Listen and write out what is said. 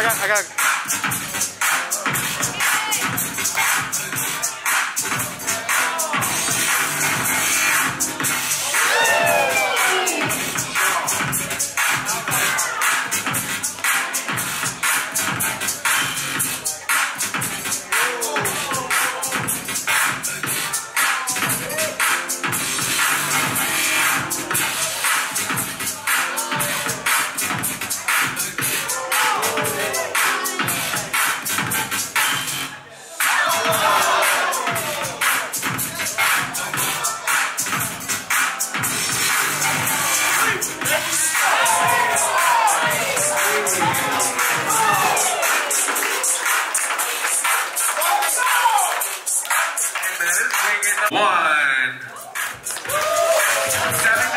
I got, I got. One. Seven.